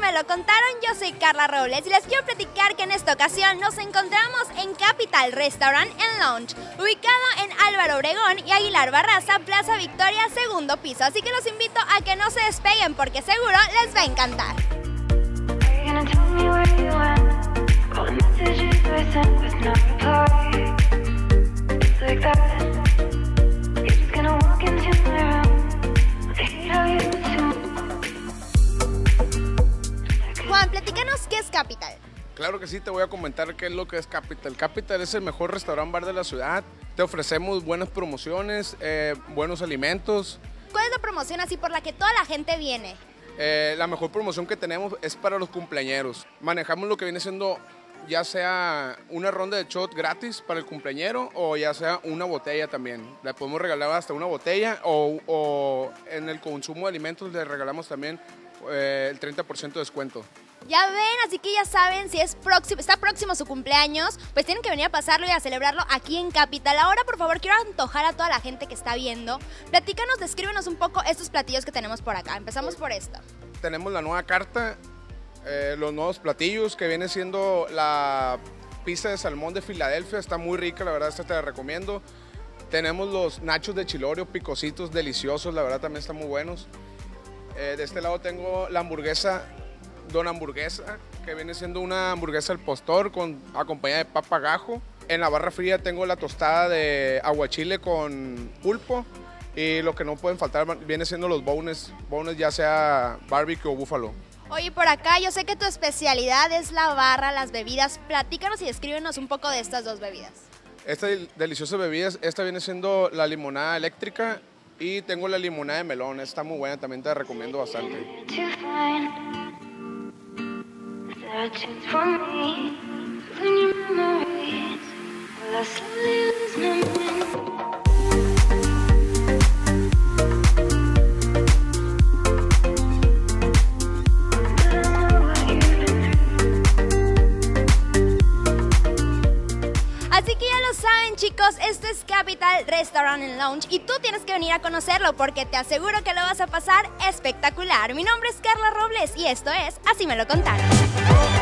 me lo contaron, yo soy Carla Robles y les quiero platicar que en esta ocasión nos encontramos en Capital Restaurant and Lounge, ubicado en Álvaro Obregón y Aguilar Barraza, Plaza Victoria, segundo piso. Así que los invito a que no se despeguen porque seguro les va a encantar. Platícanos qué es Capital. Claro que sí, te voy a comentar qué es lo que es Capital. Capital es el mejor restaurante bar de la ciudad. Te ofrecemos buenas promociones, eh, buenos alimentos. ¿Cuál es la promoción así por la que toda la gente viene? Eh, la mejor promoción que tenemos es para los cumpleañeros. Manejamos lo que viene siendo ya sea una ronda de shot gratis para el cumpleañero o ya sea una botella también. Le podemos regalar hasta una botella o, o en el consumo de alimentos le regalamos también eh, el 30% de descuento. Ya ven, así que ya saben, si es próximo, está próximo su cumpleaños, pues tienen que venir a pasarlo y a celebrarlo aquí en Capital. Ahora, por favor, quiero antojar a toda la gente que está viendo. Platícanos, descríbenos un poco estos platillos que tenemos por acá. Empezamos por esto. Tenemos la nueva carta, eh, los nuevos platillos que viene siendo la pizza de salmón de Filadelfia, está muy rica, la verdad, esta te la recomiendo. Tenemos los nachos de chilorio, picositos, deliciosos, la verdad también están muy buenos. Eh, de este lado tengo la hamburguesa Don Hamburguesa, que viene siendo una hamburguesa al postor con acompañada de papa gajo. En la barra fría tengo la tostada de aguachile con pulpo. Y lo que no pueden faltar viene siendo los bones, bones ya sea barbecue o búfalo. Oye, por acá yo sé que tu especialidad es la barra, las bebidas. Platícanos y descríbenos un poco de estas dos bebidas. Estas deliciosas bebidas, esta viene siendo la limonada eléctrica y tengo la limonada de melón, está muy buena, también te la recomiendo bastante. Así que ya lo saben chicos, esto es Capital Restaurant and Lounge y tú tienes que venir a conocerlo porque te aseguro que lo vas a pasar espectacular. Mi nombre es Carla Robles y esto es Así me lo contaron.